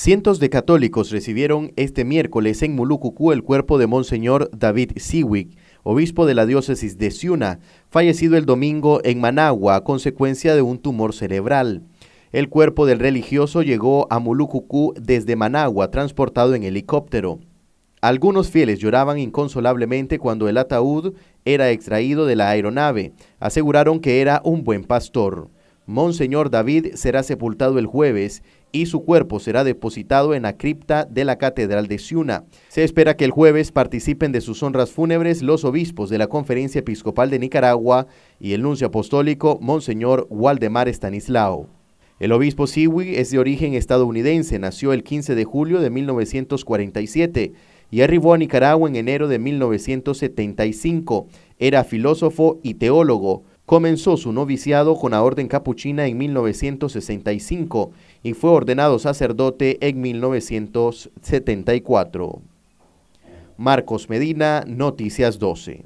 Cientos de católicos recibieron este miércoles en Mulucucú el cuerpo de Monseñor David Siwik, obispo de la diócesis de Ciuna, fallecido el domingo en Managua a consecuencia de un tumor cerebral. El cuerpo del religioso llegó a Mulucucú desde Managua, transportado en helicóptero. Algunos fieles lloraban inconsolablemente cuando el ataúd era extraído de la aeronave. Aseguraron que era un buen pastor. Monseñor David será sepultado el jueves y su cuerpo será depositado en la cripta de la Catedral de Ciuna. Se espera que el jueves participen de sus honras fúnebres los obispos de la Conferencia Episcopal de Nicaragua y el nuncio apostólico Monseñor Waldemar Stanislao. El obispo Siwi es de origen estadounidense, nació el 15 de julio de 1947 y arribó a Nicaragua en enero de 1975. Era filósofo y teólogo. Comenzó su noviciado con la Orden Capuchina en 1965 y fue ordenado sacerdote en 1974. Marcos Medina, Noticias 12.